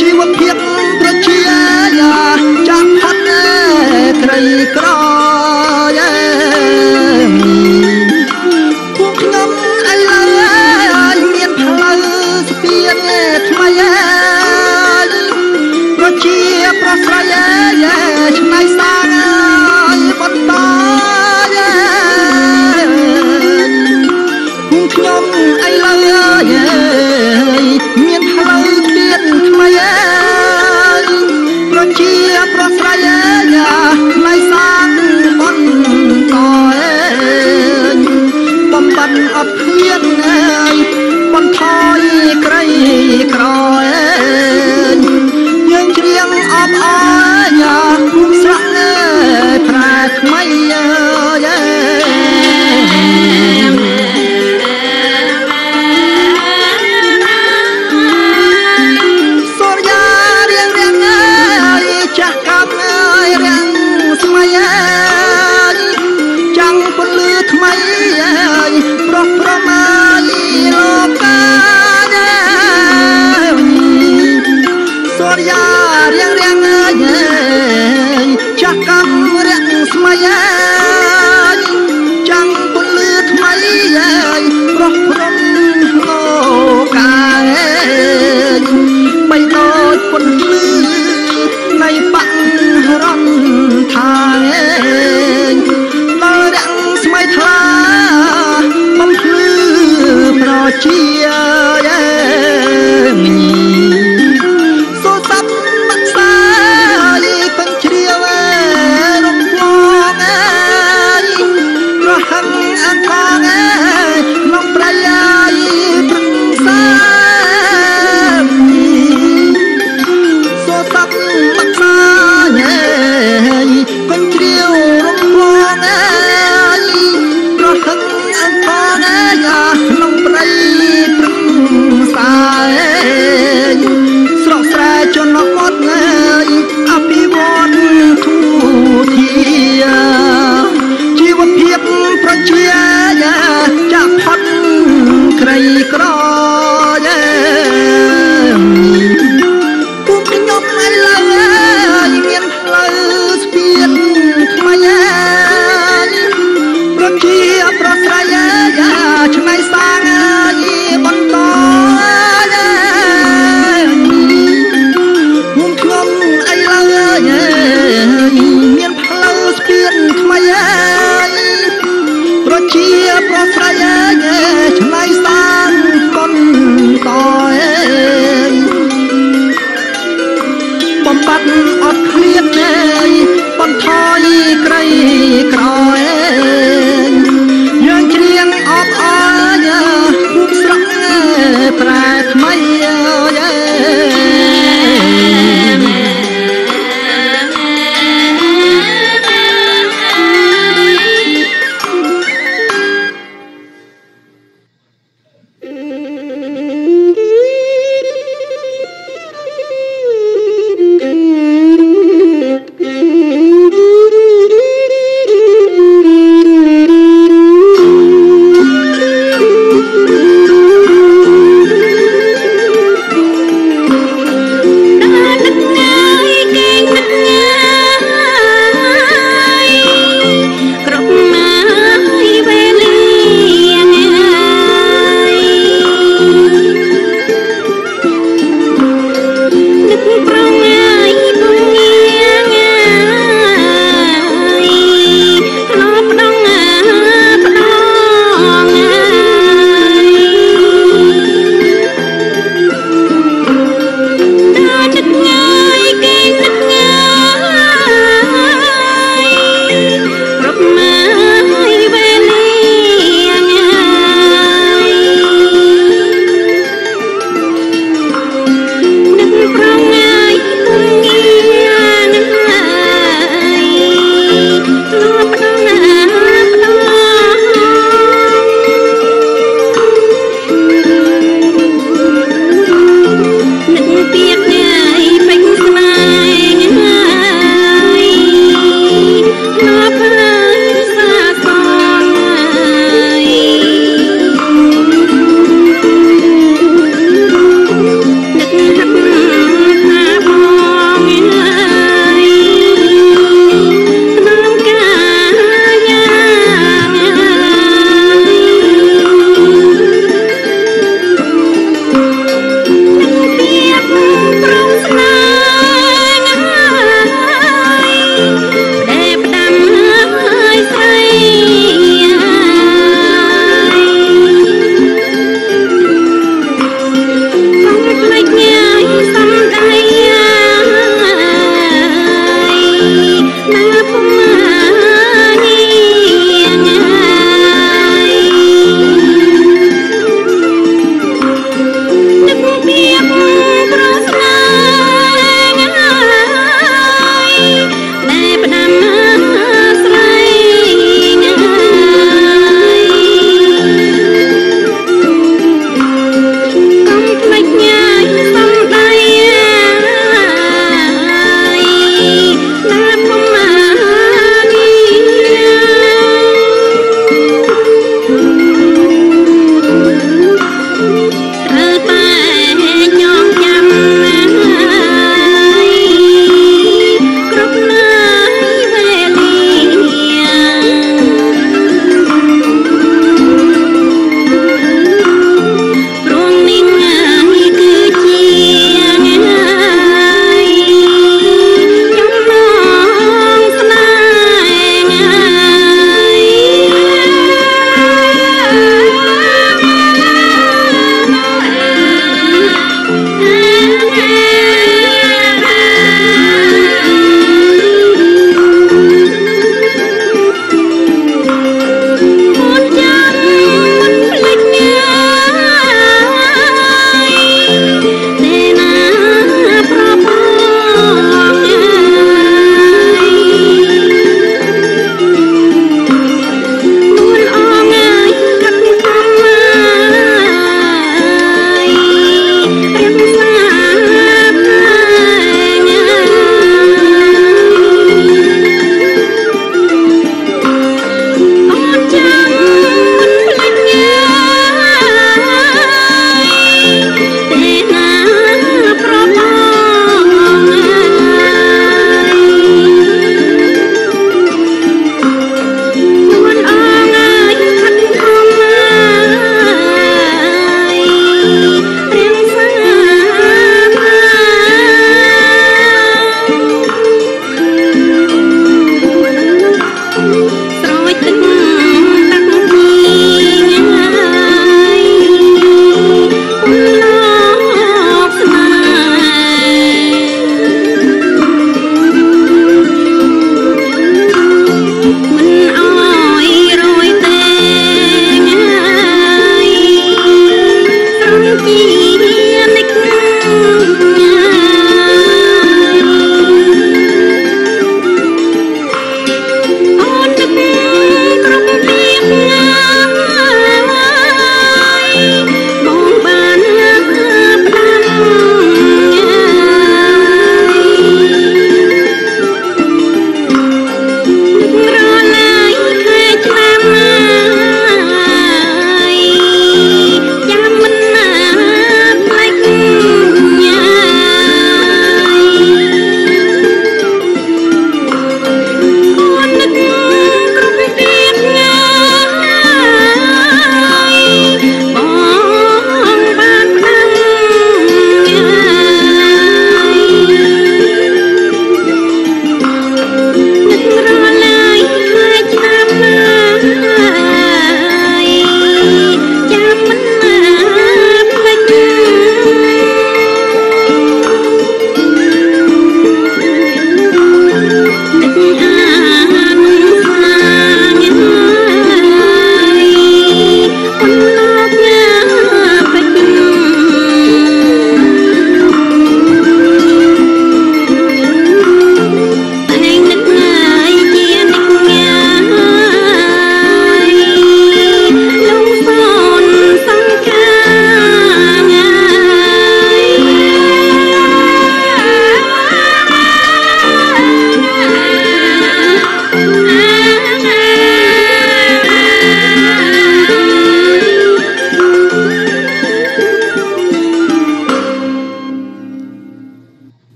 ជីវភាពប្រជាយ៉ាចាំផាត់ទេត្រីក្រ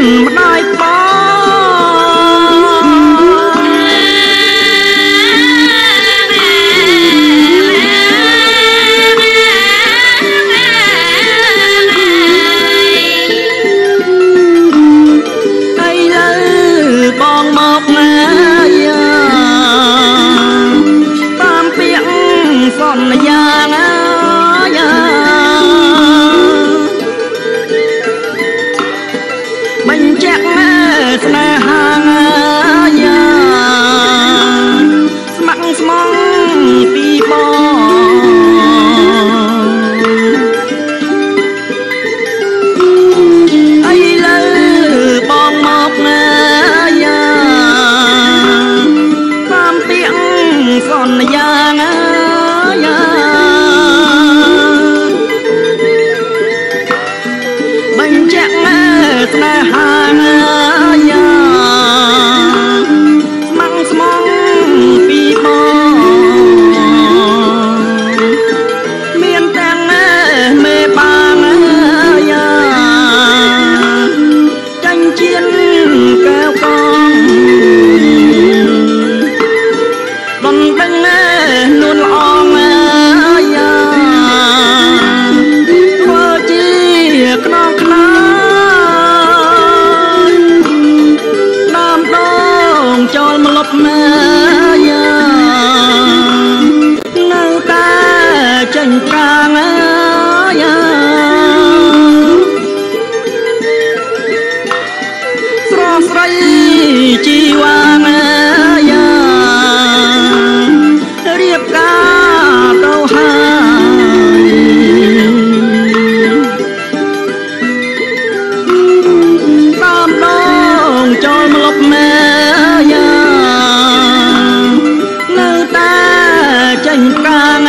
មិន लंका